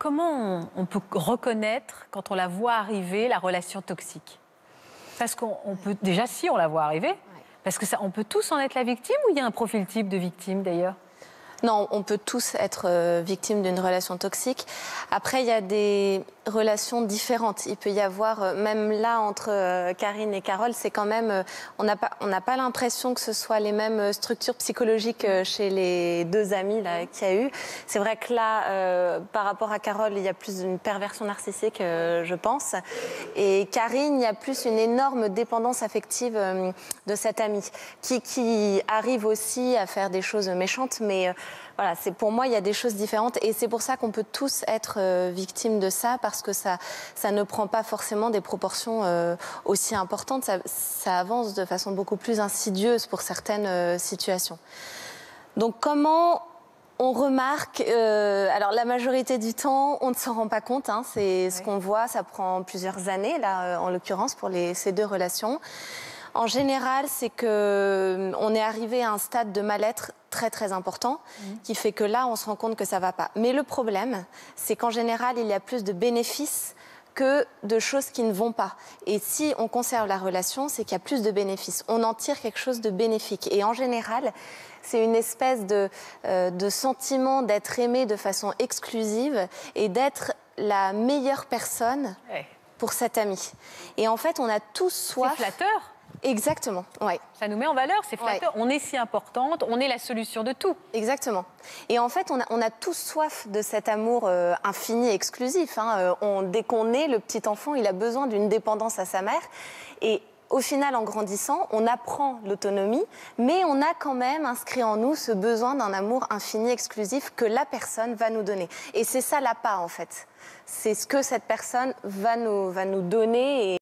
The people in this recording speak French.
comment on, on peut reconnaître, quand on la voit arriver, la relation toxique? Parce qu'on on peut, déjà, si on la voit arriver, parce que ça, on peut tous en être la victime ou il y a un profil type de victime d'ailleurs? Non, on peut tous être euh, victime d'une relation toxique. Après, il y a des relations différentes. Il peut y avoir, euh, même là, entre euh, Karine et Carole, c'est quand même. on n'a pas, on pas l'impression que ce soit les mêmes structures psychologiques chez les deux amis qu'il y a eu. C'est vrai que là, par rapport à Carole, il y a plus une perversion narcissique, je pense. Et Karine, il y a plus une énorme dépendance affective de cette amie, qui, qui arrive aussi à faire des choses méchantes, mais. Voilà, c'est pour moi il y a des choses différentes et c'est pour ça qu'on peut tous être euh, victimes de ça parce que ça, ça ne prend pas forcément des proportions euh, aussi importantes. Ça, ça avance de façon beaucoup plus insidieuse pour certaines euh, situations. Donc comment on remarque, euh, alors la majorité du temps, on ne s'en rend pas compte. hein, c'est ce qu'on voit, ça prend plusieurs années là, en l'occurrence pour les, ces deux relations. En général, c'est que on est arrivé à un stade de mal-être très très important, qui fait que là, on se rend compte que ça va pas. Mais le problème, c'est qu'en général, il y a plus de bénéfices que de choses qui ne vont pas. Et si on conserve la relation, c'est qu'il y a plus de bénéfices. On en tire quelque chose de bénéfique. Et en général, c'est une espèce de, euh, de sentiment d'être aimé de façon exclusive et d'être la meilleure personne Ouais. pour cet ami. Et en fait, on a tous C'est soif. flatteur. Exactement, ouais. Ça nous met en valeur, c'est flatteur. On est si importante, on est la solution de tout. Exactement. Et en fait, on a, on a tous soif de cet amour euh, infini et exclusif. hein. Euh, on- dès qu'on est, le petit enfant, il a besoin d'une dépendance à sa mère. Et au final, en grandissant, on apprend l'autonomie, mais on a quand même inscrit en nous ce besoin d'un amour infini, exclusif que la personne va nous donner. Et c'est ça l'appât, en fait. C'est ce que cette personne va nous, va nous donner. Et